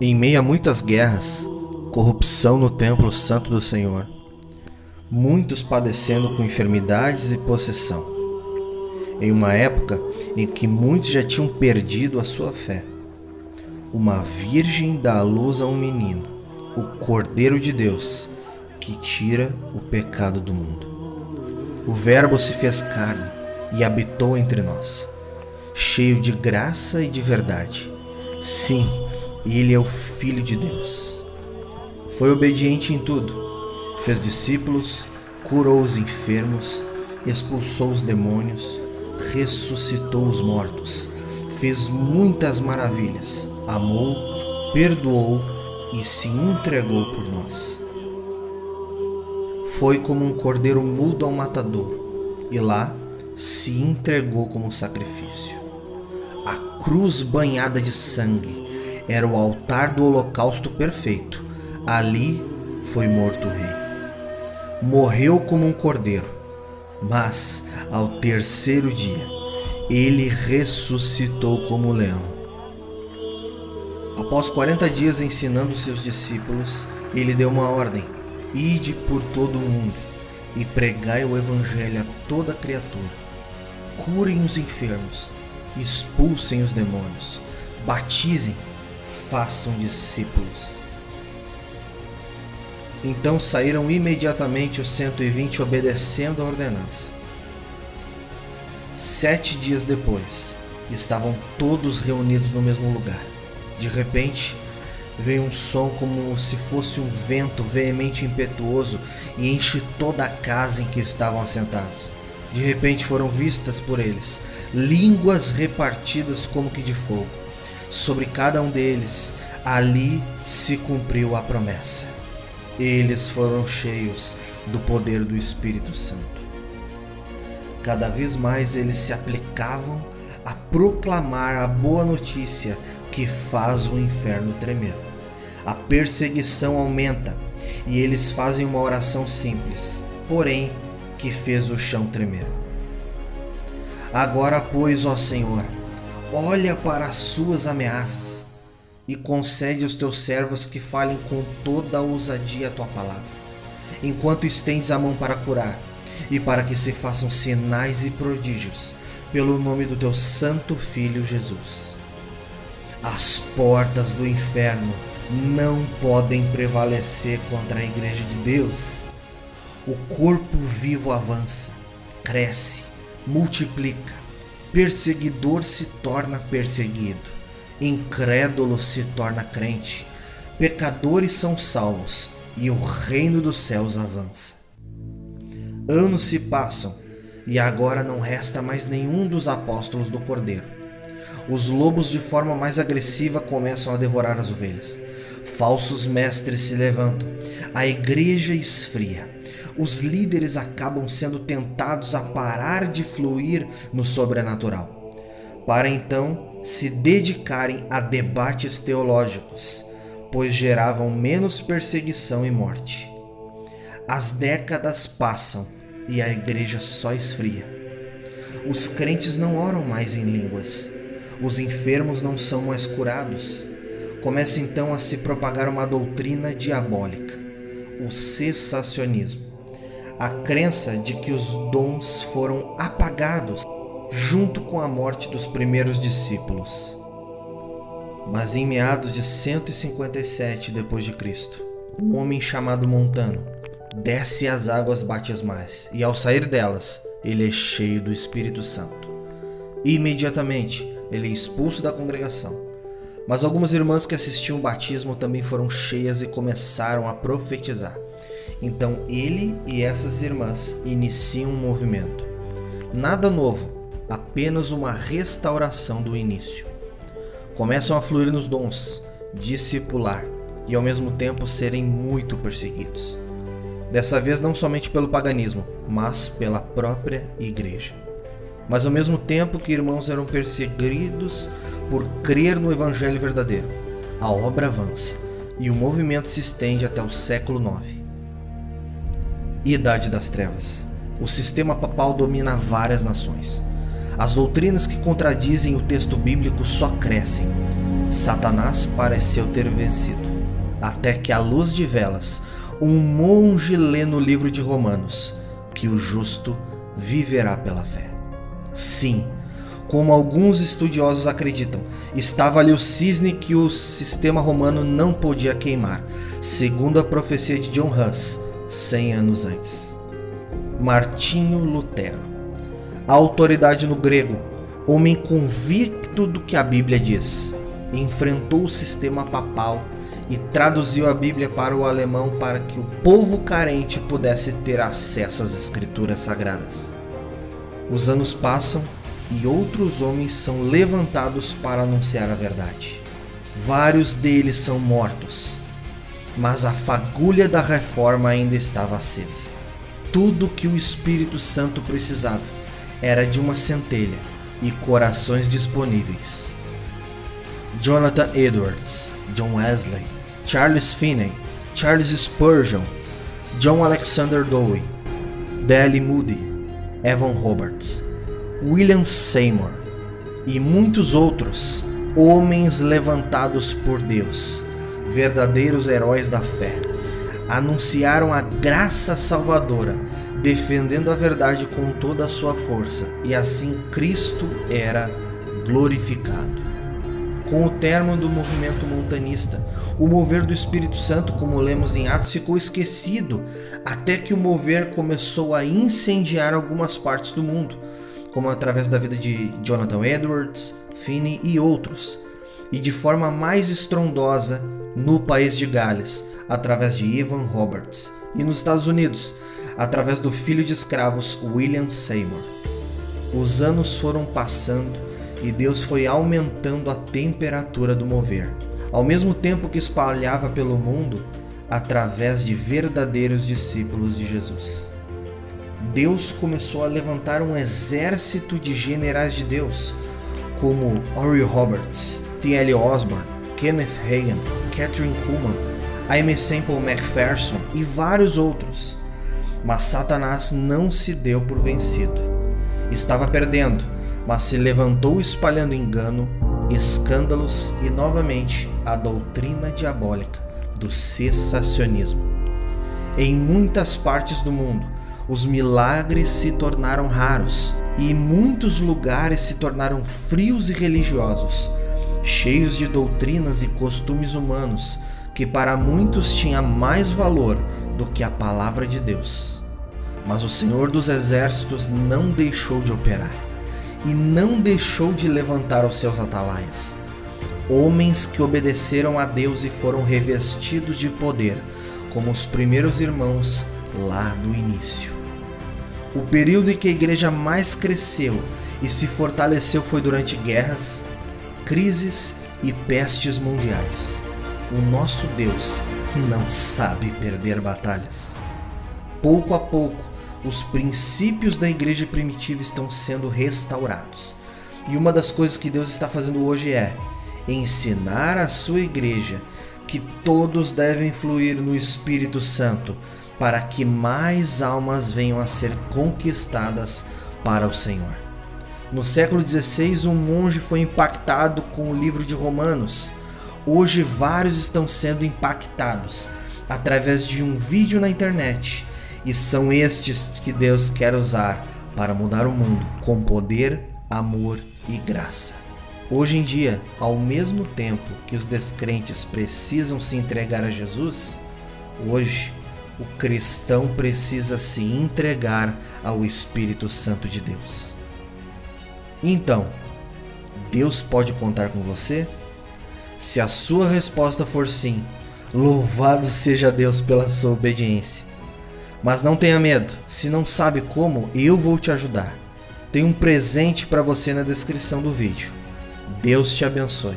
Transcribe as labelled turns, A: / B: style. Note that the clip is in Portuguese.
A: Em meio a muitas guerras, corrupção no templo santo do Senhor, muitos padecendo com enfermidades e possessão. Em uma época em que muitos já tinham perdido a sua fé, uma virgem dá à luz a um menino, o Cordeiro de Deus, que tira o pecado do mundo. O Verbo se fez carne e habitou entre nós, cheio de graça e de verdade. Sim, ele é o Filho de Deus. Foi obediente em tudo, fez discípulos, curou os enfermos, expulsou os demônios, ressuscitou os mortos, fez muitas maravilhas, amou, perdoou e se entregou por nós. Foi como um cordeiro mudo ao matador, e lá se entregou como sacrifício. A cruz banhada de sangue era o altar do holocausto perfeito. Ali foi morto o rei. Morreu como um cordeiro, mas ao terceiro dia ele ressuscitou como leão. Após 40 dias ensinando seus discípulos, ele deu uma ordem: Ide por todo o mundo e pregai o evangelho a toda criatura. Curem os enfermos, expulsem os demônios, batizem, façam discípulos. Então saíram imediatamente os 120 obedecendo a ordenança. Sete dias depois, estavam todos reunidos no mesmo lugar. De repente, veio um som como se fosse um vento veemente e impetuoso e enche toda a casa em que estavam assentados. De repente foram vistas por eles línguas repartidas como que de fogo. Sobre cada um deles, ali se cumpriu a promessa. Eles foram cheios do poder do Espírito Santo. Cada vez mais eles se aplicavam a proclamar a boa notícia que faz o inferno tremer. A perseguição aumenta e eles fazem uma oração simples, porém que fez o chão tremer. Agora, pois, ó Senhor, olha para as suas ameaças e concede aos teus servos que falem com toda a ousadia a tua palavra, enquanto estendes a mão para curar e para que se façam sinais e prodígios pelo nome do teu santo filho Jesus. As portas do inferno não podem prevalecer contra a igreja de Deus. O corpo vivo avança, cresce, multiplica, perseguidor se torna perseguido, incrédulo se torna crente, pecadores são salvos e o reino dos céus avança. Anos se passam e agora não resta mais nenhum dos apóstolos do Cordeiro. Os lobos, de forma mais agressiva, começam a devorar as ovelhas. Falsos mestres se levantam, a igreja esfria. Os líderes acabam sendo tentados a parar de fluir no sobrenatural, para então se dedicarem a debates teológicos, pois geravam menos perseguição e morte. As décadas passam e a igreja só esfria. Os crentes não oram mais em línguas, os enfermos não são mais curados. Começa então a se propagar uma doutrina diabólica, o cessacionismo, a crença de que os dons foram apagados junto com a morte dos primeiros discípulos. Mas em meados de 157 depois de Cristo, um homem chamado Montano desce as águas batismais, e ao sair delas, ele é cheio do Espírito Santo. Imediatamente, ele é expulso da congregação. Mas algumas irmãs que assistiam o batismo também foram cheias e começaram a profetizar. Então ele e essas irmãs iniciam um movimento. Nada novo, apenas uma restauração do início. Começam a fluir nos dons, discipular e ao mesmo tempo serem muito perseguidos. Dessa vez não somente pelo paganismo, mas pela própria igreja. Mas ao mesmo tempo que irmãos eram perseguidos por crer no evangelho verdadeiro, a obra avança e o movimento se estende até o século IX. Idade das Trevas. O sistema papal domina várias nações. As doutrinas que contradizem o texto bíblico só crescem. Satanás pareceu ter vencido, até que à luz de velas, um monge lê no livro de Romanos que o justo viverá pela fé. Sim, como alguns estudiosos acreditam, estava ali o cisne que o sistema romano não podia queimar, segundo a profecia de John Huss, 100 anos antes. Martinho Lutero. Autoridade no grego, homem convicto do que a Bíblia diz, enfrentou o sistema papal e traduziu a Bíblia para o alemão para que o povo carente pudesse ter acesso às escrituras sagradas. Os anos passam e outros homens são levantados para anunciar a verdade. Vários deles são mortos, mas a fagulha da reforma ainda estava acesa. Tudo que o Espírito Santo precisava era de uma centelha e corações disponíveis. Jonathan Edwards, John Wesley, Charles Finney, Charles Spurgeon, John Alexander Dowie, Dale Moody, Evan Roberts, William Seymour e muitos outros homens levantados por Deus, verdadeiros heróis da fé, anunciaram a graça salvadora, defendendo a verdade com toda a sua força, e assim Cristo era glorificado. Com o término do movimento montanista, o mover do Espírito Santo, como lemos em Atos, ficou esquecido, até que o mover começou a incendiar algumas partes do mundo como através da vida de Jonathan Edwards, Finney e outros, e de forma mais estrondosa no país de Gales, através de Evan Roberts, e nos Estados Unidos, através do filho de escravos William Seymour. Os anos foram passando e Deus foi aumentando a temperatura do mover, ao mesmo tempo que espalhava pelo mundo através de verdadeiros discípulos de Jesus. Deus começou a levantar um exército de generais de Deus, como Oral Roberts, T.L. Osborne, Kenneth Hagin, Catherine Kuhlman, Aimee Semple McPherson e vários outros. Mas Satanás não se deu por vencido. Estava perdendo, mas se levantou espalhando engano, escândalos e novamente a doutrina diabólica do cessacionismo. Em muitas partes do mundo, os milagres se tornaram raros e muitos lugares se tornaram frios e religiosos, cheios de doutrinas e costumes humanos que para muitos tinha mais valor do que a palavra de Deus. Mas o Senhor dos Exércitos não deixou de operar e não deixou de levantar os seus atalaias. Homens que obedeceram a Deus e foram revestidos de poder, como os primeiros irmãos lá do início. O período em que a igreja mais cresceu e se fortaleceu foi durante guerras, crises e pestes mundiais. O nosso Deus não sabe perder batalhas. Pouco a pouco, os princípios da igreja primitiva estão sendo restaurados. E uma das coisas que Deus está fazendo hoje é ensinar a sua igreja que todos devem fluir no Espírito Santo para que mais almas venham a ser conquistadas para o Senhor. No século XVI, um monge foi impactado com o livro de Romanos. Hoje, vários estão sendo impactados através de um vídeo na internet, e são estes que Deus quer usar para mudar o mundo com poder, amor e graça. Hoje em dia, ao mesmo tempo que os descrentes precisam se entregar a Jesus, hoje o cristão precisa se entregar ao Espírito Santo de Deus. Então, Deus pode contar com você? Se a sua resposta for sim, louvado seja Deus pela sua obediência. Mas não tenha medo, se não sabe como, eu vou te ajudar. Tem um presente para você na descrição do vídeo. Deus te abençoe.